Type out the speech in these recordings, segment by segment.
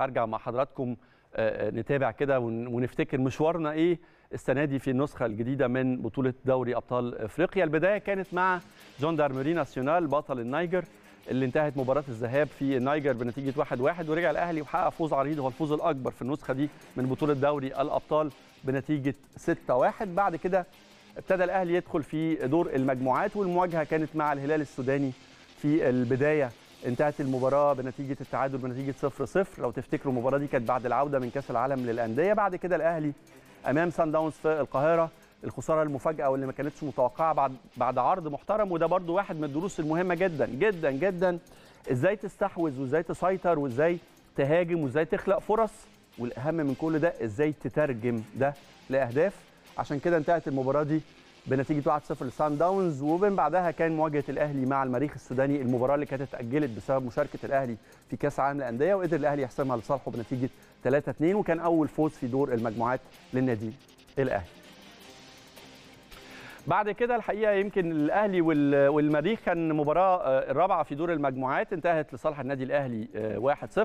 أرجع مع حضراتكم نتابع كده ونفتكر مشوارنا إيه السنة دي في النسخة الجديدة من بطولة دوري أبطال إفريقيا. البداية كانت مع جاندارمري ناسيونال بطل النيجر اللي انتهت مباراة الذهاب في النيجر بنتيجة 1-1 ورجع الأهلي وحقق فوز عريض هو الفوز الأكبر في النسخة دي من بطولة دوري الأبطال بنتيجة 6-1 بعد كده ابتدى الأهلي يدخل في دور المجموعات والمواجهة كانت مع الهلال السوداني في البداية انتهت المباراة بنتيجة التعادل بنتيجة 0-0 لو تفتكروا المباراة دي كانت بعد العودة من كأس العالم للأندية. بعد كده الأهلي أمام سان داونز في القاهرة. الخسارة المفاجأة واللي ما كانتش متوقعة بعد بعد عرض محترم. وده برده واحد من الدروس المهمة جدا جدا جدا. إزاي تستحوذ وإزاي تسيطر وإزاي تهاجم وإزاي تخلق فرص؟ والأهم من كل ده إزاي تترجم ده لأهداف. عشان كده انتهت المباراة دي بنتيجة 1-0 لسان داونز. ومن بعدها كان مواجهة الأهلي مع المريخ السوداني. المباراة اللي كانت اتاجلت بسبب مشاركة الأهلي في كأس العالم للأندية وقدر الأهلي يحسمها لصالحه بنتيجة 3-2 وكان أول فوز في دور المجموعات للنادي الأهلي. بعد كده الحقيقة يمكن الأهلي والمريخ كان مباراة الرابعة في دور المجموعات انتهت لصالح النادي الأهلي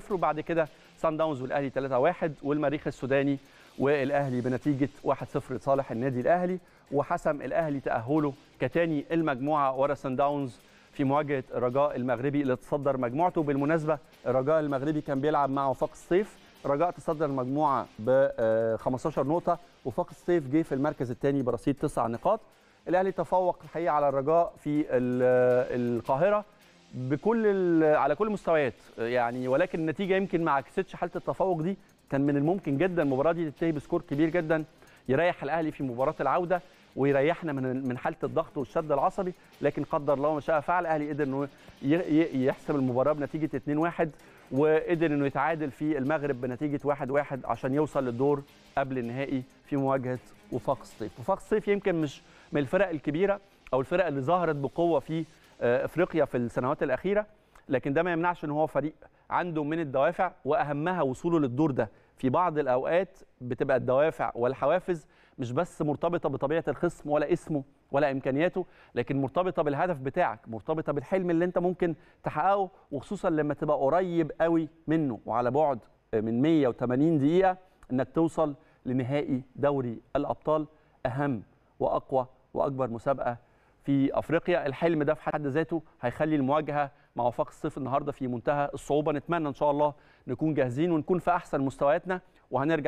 1-0 وبعد كده سان داونز والأهلي 3-1 والمريخ السوداني والأهلي بنتيجة 1-0 لصالح النادي الأهلي وحسم الأهلي تأهله كتاني المجموعة ورا سان داونز في مواجهة الرجاء المغربي اللي تصدر مجموعته. بالمناسبة الرجاء المغربي كان بيلعب مع وفاق الصيف. الرجاء تصدر المجموعه ب 15 نقطة وفاق الصيف جه في المركز الثاني برصيد 9 نقاط. الاهلي تفوق الحقيقة على الرجاء في القاهرة بكل على كل المستويات. يعني ولكن النتيجة يمكن ما عكستش حالة التفوق دي. كان من الممكن جدا المباراة دي تنتهي بسكور كبير جدا يريح الأهلي في مباراة العودة ويريحنا من من حالة الضغط والشد العصبي. لكن قدر الله ما شاء فعل الأهلي قدر إنه يحسم المباراة بنتيجة 2-1 وقدر إنه يتعادل في المغرب بنتيجة 1-1 عشان يوصل للدور قبل النهائي في مواجهة وفاق الصيف وفاق الصيف يمكن مش من الفرق الكبيرة أو الفرق اللي ظهرت بقوة في إفريقيا في السنوات الأخيرة. لكن ده ما يمنعش إن هو فريق عنده من الدوافع وأهمها وصوله للدور ده. في بعض الأوقات بتبقى الدوافع والحوافز مش بس مرتبطة بطبيعة الخصم ولا اسمه ولا إمكانياته لكن مرتبطة بالهدف بتاعك مرتبطة بالحلم اللي أنت ممكن تحققه وخصوصا لما تبقى قريب قوي منه. وعلى بعد من 180 دقيقة إنك توصل لنهائي دوري الأبطال أهم وأقوى وأكبر مسابقة في أفريقيا الحلم ده في حد ذاته هيخلي المواجهة مع وفاق الصيف النهارده في منتهى الصعوبة. نتمنى إن شاء الله نكون جاهزين ونكون في أحسن مستوياتنا وهنرجع